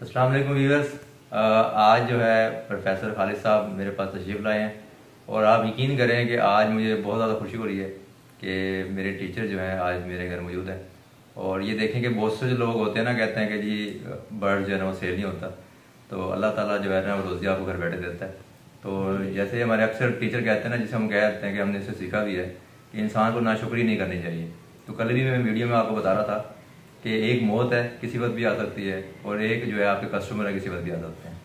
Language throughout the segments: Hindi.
अस्सलाम वालेकुम व्यूअर्स आज जो है प्रोफेसर खालिद साहब मेरे पास तशरीफ़ लाए हैं और आप यकीन करें कि आज मुझे बहुत ज़्यादा खुशी हो रही है कि मेरे टीचर जो हैं आज मेरे घर मौजूद हैं। और ये देखें कि बहुत से जो लोग होते हैं ना, कहते हैं कि जी, बर्ड जो है ना, वो सेल नहीं होता। तो अल्लाह ताला जो है ना, वो रोज़ी आपको घर बैठे देता है। तो जैसे हमारे अक्सर टीचर कहते हैं ना, जिसे हम कह कहते हैं कि हमने इससे सीखा भी है कि इंसान को नाशुक्री नहीं करनी चाहिए। तो कल भी मैं वीडियो में आपको बता रहा था कि एक मौत है किसी वक्त भी आ सकती है और एक जो है आपके कस्टमर है किसी वक्त भी आ सकते हैं।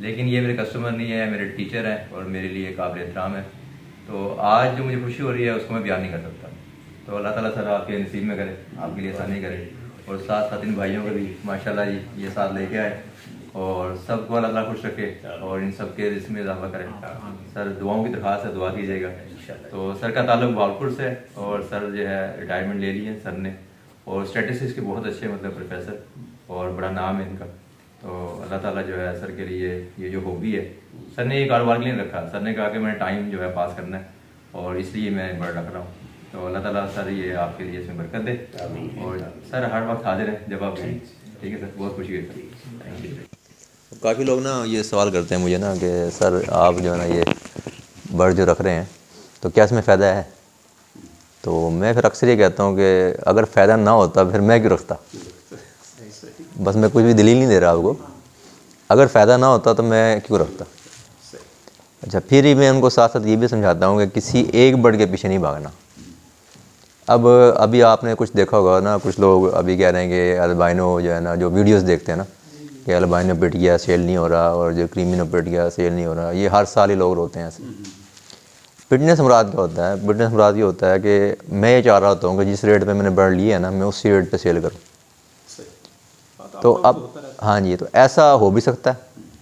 लेकिन ये मेरे कस्टमर नहीं है मेरे टीचर हैं और मेरे लिए काबिल एहतराम है। तो आज जो मुझे खुशी हो रही है उसको मैं बयान नहीं कर सकता। तो अल्लाह ताला सर आपके नसीब में करे आपके लिए आसानी करे। और साथ साथ इन भाइयों को भी माशाल्लाह जी ये साथ लेके आए। और सबको अल्लाह खुश रखे और इन सबके रिस्क में इजाफा करें। सर दुआओं की दरख्वास्त है दुआ कीजिएगा। तो सर का ताल्लुक भावलपुर से और सर जो है रिटायरमेंट ले ली है सर ने। और स्टेटिस्टिक्स के बहुत अच्छे मतलब प्रोफेसर और बड़ा नाम है इनका। तो अल्लाह ताला जो है सर के लिए ये जो हॉबी है सर ने ये कारोबार के लिए रखा। सर ने कहा कि मैंने टाइम जो है पास करना है और इसलिए मैं बड़ा रख रहा हूँ। तो अल्लाह ताला सर ये आपके लिए इसमें बरकत दे। और सर हर वक्त हाजिर है जब आप ठीक है सर? बहुत खुशी है सर। थैंक यू काफ़ी लोग ना ये सवाल करते हैं मुझे ना कि सर आप जो है ना ये बर्ड जो रख रहे हैं तो क्या इसमें फ़ायदा है? तो मैं फिर अक्सर ये कहता हूँ कि अगर फ़ायदा ना होता, फिर मैं क्यों रखता? बस मैं कुछ भी दलील नहीं दे रहा आपको। अगर फ़ायदा ना होता तो मैं क्यों रखता? अच्छा फिर ही मैं उनको साथ साथ ये भी समझाता हूँ कि किसी एक बर्ड के पीछे नहीं भागना। अब, अभी आपने कुछ देखा होगा ना, कुछ लोग अभी कह रहे हैं कि अल्बाइनो जो है ना, जो वीडियोस देखते हैं ना, कि अल्बाइनो पिट गया, सेल नहीं हो रहा, और जो क्रीमिनो पिट गया, सेल नहीं हो रहा, ये हर साल ही लोग रोते हैं ऐसे। फिटनेस मुराद क्या होता है फिटनेस मुराद ये होता है कि मैं ये चाह रहा होता हूँ कि जिस रेट पे मैंने बर्ड लिया है ना मैं उसी रेट पे सेल करूँ। तो अब हाँ। जी तो ऐसा हो भी सकता है।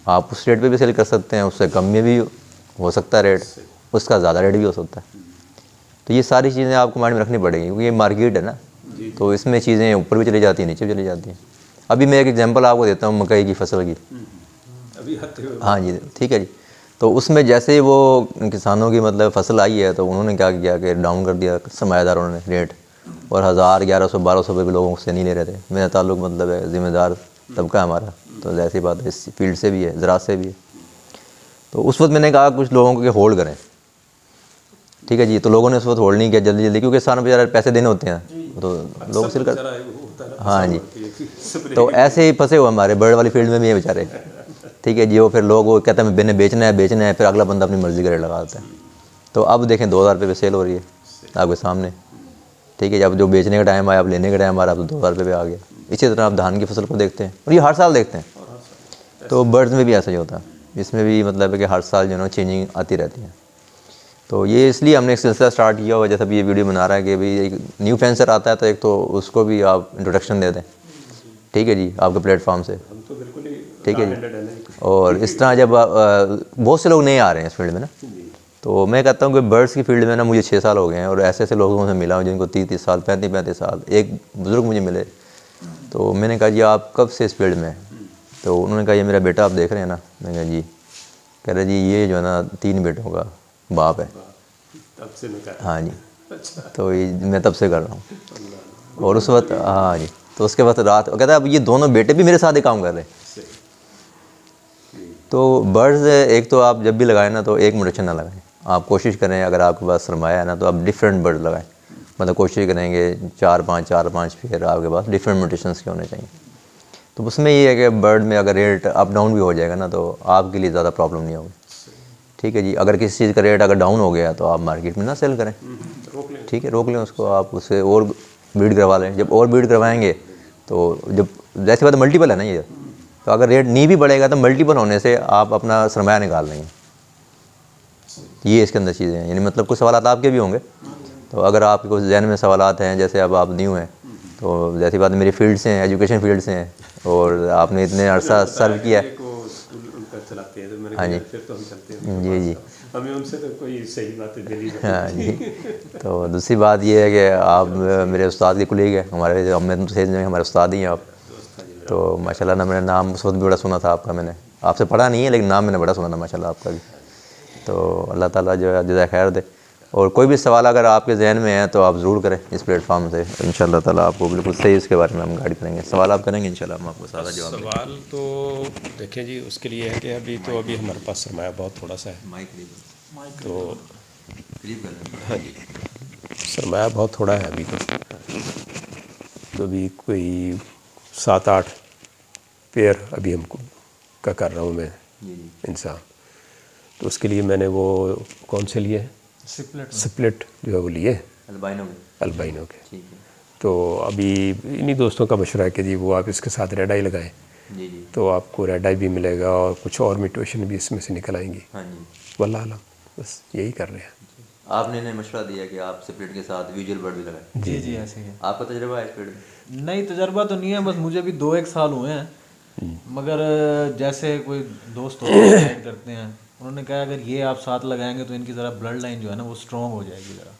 आप उस रेट पे भी सेल कर सकते हैं उससे कम में भी हो सकता है रेट उसका ज़्यादा रेट भी हो सकता है। तो ये सारी चीज़ें आपको माइंड में रखनी पड़ेगी क्योंकि ये मार्केट है ना। तो इसमें चीज़ें ऊपर भी चली जाती हैं नीचे भी चली जाती हैं। अभी मैं एक एग्जांपल आपको देता हूँ मकई की फ़सल की। हाँ जी ठीक है जी। तो उसमें जैसे ही वो किसानों की मतलब फ़सल आई है तो उन्होंने क्या किया कि डाउन कर दिया सरमादारों ने रेट और हज़ार ग्यारह सौ बारह सौ रुपये भी लोगों से नहीं ले रहे थे। मेरा ताल्लुक मतलब है ज़िम्मेदार तबका हमारा। तो जैसी बात है इस फ़ील्ड से भी है ज़रात से भी है। तो उस वक्त मैंने कहा कुछ लोगों को कि होल्ड करें। ठीक है जी तो लोगों ने उस वक्त होल्ड नहीं किया जल्दी जल्दी क्योंकि सारे बेचारे पैसे देने होते हैं। तो लोग सिर कर हाँ जी। तो ऐसे ही फंसे हुए हमारे बर्ड वाली फ़ील्ड में भी हैं बेचारे। ठीक है जी वो फिर लोग वो कहते हैं मैंने बेचना है बेचना है फिर अगला बंदा अपनी मर्ज़ी का रेट लगाता है। तो अब देखें दो हज़ार रुपये पे सेल हो रही है आपके सामने। ठीक है जब जो बेचने का टाइम आया अब लेने का टाइम आ रहा है अब दो हज़ार रुपये पे आ गया। इसी तरह आप धान की फ़सल को देखते हैं और ये हर साल देखते हैं। तो बर्ड्स में भी ऐसा ही होता है। इसमें भी मतलब है कि हर साल जो है ना चेंजिंग आती रहती है। तो ये इसलिए हमने एक सिलसिला स्टार्ट किया हुआ जैसा अभी ये वीडियो बना रहा है कि भाई एक न्यू फेंसर आता है तो एक तो उसको भी आप इंट्रोडक्शन दे दें। ठीक है जी आपके प्लेटफॉर्म से। तो ठीक है जी। और इस तरह जब बहुत से लोग नहीं आ रहे हैं इस फ़ील्ड में ना। तो मैं कहता हूँ कि बर्ड्स की फ़ील्ड में ना मुझे छः साल हो गए हैं और ऐसे ऐसे लोगों से मिला हूँ जिनको तीस तीस साल पैंतीस पैंतीस साल एक बुज़ुर्ग मुझे मिले। तो मैंने कहा जी आप कब से इस फ़ील्ड में तो उन्होंने कहा ये मेरा बेटा आप देख रहे हैं ना? मैंने कहा जी। कह रहे जी ये जो है ना तीन बेटों का बाप है। तब से मैं हाँ। जी। अच्छा। तो ये मैं तब से कर रहा हूँ। और उस वक्त हाँ जी। तो उसके बाद रात कहता है अब ये दोनों बेटे भी मेरे साथ ही काम कर रहे हैं। तो बर्ड्स, एक तो आप जब भी लगाएँ ना तो एक मोटेशन ना लगाएँ। आप कोशिश करें, अगर आपके पास सरमाया है ना तो आप डिफरेंट बर्ड लगाएँ। मतलब कोशिश करेंगे चार पाँच चार पाँच, फिर आपके पास डिफरेंट मोटेशंस के होने चाहिए। तो उसमें ये है कि बर्ड में अगर रेट अप डाउन भी हो जाएगा ना तो आपके लिए ज़्यादा प्रॉब्लम नहीं होगी। ठीक है जी, अगर किसी चीज़ का रेट अगर डाउन हो गया तो आप मार्केट में ना सेल करें। ठीक है, रोक लें उसको, आप उसे और बीड करवा लें। जब और बीड करवाएँगे तो जब, जैसे बात मल्टीपल है ना ये तो अगर रेट नहीं भी बढ़ेगा तो मल्टीपल होने से आप अपना सरमाया निकाल लेंगे। ये इसके अंदर चीज़ें हैं यानी मतलब कुछ सवाल आपके भी होंगे। तो अगर आपके कुछ जहन में सवाल हैं जैसे अब आप न्यू हैं तो जैसी बात मेरी फ़ील्ड से हैं एजुकेशन फ़ील्ड से हैं और आपने इतने अरसा सर्व किया है। हाँ जी। तो जी जी। हमें उनसे तो कोई सही बात हाँ जी। तो दूसरी बात ये है कि आप मेरे उस्ताद के कुलीग है हमारे हमें तो हमारे उस्ताद ही हैं आप। तो माशाल्लाह ना मैंने नाम उस वक्त भी बड़ा सुना था आपका मैंने। आपसे पढ़ा नहीं है लेकिन नाम मैंने बड़ा सुना था माशाल्लाह आपका भी। तो अल्लाह ताला जो है जजा खैर दे। और कोई भी सवाल अगर आपके जहन में है तो आप ज़रूर करें इस प्लेटफॉर्म से। इन ताला आपको बिल्कुल सही इसके बारे में हम गाइड करेंगे। सवाल आप करेंगे इन हम आपको सारा जवाब सवाल तो देखें जी उसके लिए है कि अभी तो अभी हमारे पास सरमाया बहुत थोड़ा सा है। तो हाँ जी। सरमाया बहुत थोड़ा है अभी तो। तो अभी कोई सात आठ पेयर अभी हमको का कर रहा हूँ मैं जी जी। इंसान। तो उसके लिए मैंने वो कौन से लिए? सिपलेट स्प्लिट जो है वो लिए। अल्बाइनो में अल्बाइनो के। तो अभी इन्हीं दोस्तों का मशवरा है कि जी वो आप इसके साथ रेड आई लगाएँ। जी जी। तो आपको रेड आई भी मिलेगा और कुछ और म्यूटेशन भी इसमें से निकल आएँगी। हाँ जी। वल्लाह आलम बस यही कर रहे हैं। आपने इन्हें मशवरा दिया कि आप स्प्लिट के साथ विजुअल बर्ड भी लगाएँ। जी जी ऐसे ही आपका तजुर्बा है स्प्लिट में? नहीं तजर्बा तो नहीं है बस मुझे भी दो एक साल हुए हैं। मगर जैसे कोई दोस्त होते हैं करते हैं उन्होंने कहा अगर ये आप साथ लगाएँगे तो इनकी ज़रा ब्लड लाइन जो है ना वो स्ट्रॉन्ग हो जाएगी ज़रा।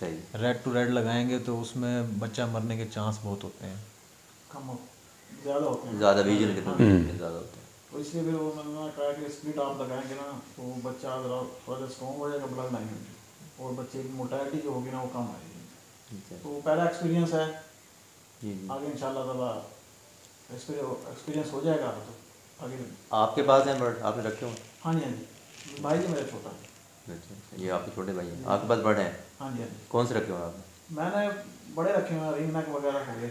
सही। रेड टू रेड लगाएँगे तो उसमें बच्चा मरने के चांस बहुत होते हैं। कम हो ज़्यादा होते हैं। ज़्यादा के तो ज़्यादा होते हैं। तो इसलिए फिर उन्होंने कहा कि स्पीड आप लगाएँगे ना तो बच्चा ज़रा थोड़ा स्ट्रॉन्ग हो जाएगा ब्लड लाइन और बच्चे की मोटालिटी जो होगी ना वो कम आएगी। तो पहला एक्सपीरियंस है। आगे इंशाल्लाह ताला एक्सपीरियंस हो जाएगा तो आगे। आपके पास हैं बर्ड आपने रखे हुए हाँ? जी हाँ जी। भाई जी मेरा छोटा है। अच्छा ये आपके छोटे भाई हैं। आपके पास बर्ड हैं? हाँ जी हाँ जी। कौन से रखे हुए आपने? मैंने बड़े रखे हुए हैं रिंग नेक वगैरह हो गए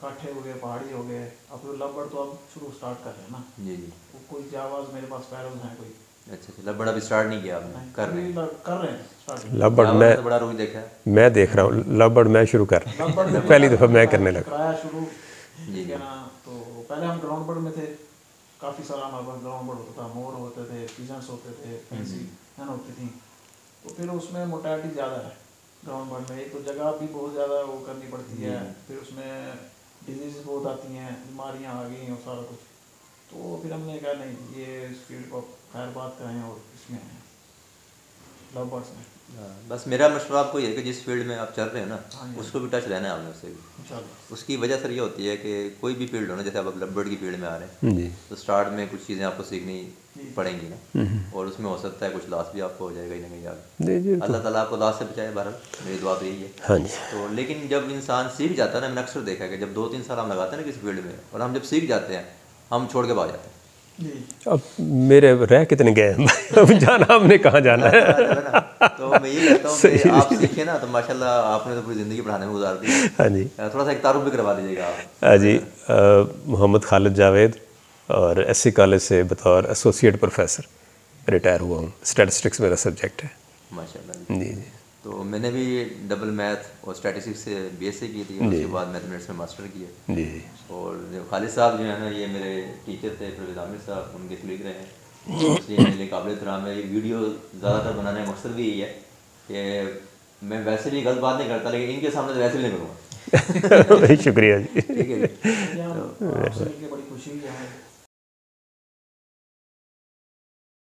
काठे हो गए पहाड़ी हो गए। अब तो लबड़ तो अब शुरू स्टार्ट कर रहे हैं ना। जी जी। कोई जावाज मेरे पास पैरल हैं कोई। अच्छा अच्छा लबड़ अभी स्टार्ट नहीं किया आपने? कर रहे हैं। कर रहे हैं लबड़ मैं बड़ा देखा। है मैं देख रहा हूँ लबड़ मैं शुरू कर। रहा हूँ पहली दफ़ा मैं करने लगा। कराया शुरू। जी, ठीक है ना? तो पहले हम ग्राउंड बर्ड में थे। काफ़ी सारा हमारे पास ग्राउंड बर्ड होता था मोर होते थे पिजन्स होते थे फैंसी हैन होती थी। तो फिर उसमें मोटालिटी ज़्यादा है ग्राउंड बर्ड में। एक तो जगह भी बहुत ज़्यादा वो करनी पड़ती है फिर उसमें डिज़ीज़ बहुत आती हैं बीमारियाँ आ गई और सारा कुछ। तो फिर हमने कहा नहीं ये इस फ़ील्ड को खैर बात करें और इसमें लव बर्ड्स में हाँ, बस मेरा मशवरा आपको ये है कि जिस फ़ील्ड में आप चल रहे हैं ना हाँ उसको भी टच रहना है आपने उससे भी। उसकी वजह सर ये होती है कि कोई भी फ़ील्ड हो ना जैसे आप अब लबर्ड की फ़ील्ड में आ रहे हैं तो स्टार्ट में कुछ चीज़ें आपको सीखनी पड़ेंगी ना। और उसमें हो सकता है कुछ लॉस भी आपको हो जाएगा कहीं ना कहीं आगे। जी जी अल्लाह ताला आपको लॉस से बचाए बहरहाल मेरी दुआ तो यही है। हाँ तो लेकिन जब इंसान सीख जाता है ना मैंने अक्सर देखा है कि जब दो तीन साल हम लगाते हैं ना किसी फ़ील्ड में और हम जब सीख जाते हैं हम छोड़ के भाग जाते हैं। अब मेरे रह कितने गए अब जाना हमने कहाँ जाना है? ना, तो मैं ये कहता हूँ कि आप सीखे ना तो माशाल्लाह आपने तो पूरी ज़िंदगी पढ़ाने में गुजार दी। हाँ जी। थोड़ा सा एक तारुफ भी करवा दीजिएगा आप। हाँ जी। मोहम्मद खालिद जावेद और एस सी कॉलेज से बतौर एसोसिएट प्रोफेसर रिटायर हुआ हूँ। स्टैटिस्टिक्स मेरा सब्जेक्ट है। माशाल्लाह। जी जी। तो मैंने भी डबल मैथ और स्टैटिस्टिक्स से बीएससी की थी उसके बाद मैथमेटिक्स में मास्टर किया। जी। और जो खालिद साहब जो है ना ये मेरे टीचर थे परवेज आमिर साहब उनके क्लिक रहे हैं। इसलिए मेरे लिए काबिल एहतराम है। ये वीडियो ज़्यादातर बनाने का मकसद भी यही है कि मैं वैसे भी गलत बात नहीं करता लेकिन इनके सामने तो वैसे भी नहीं करूँगा। शुक्रिया जी। ठीक है मिलके बड़ी खुशी हुई है?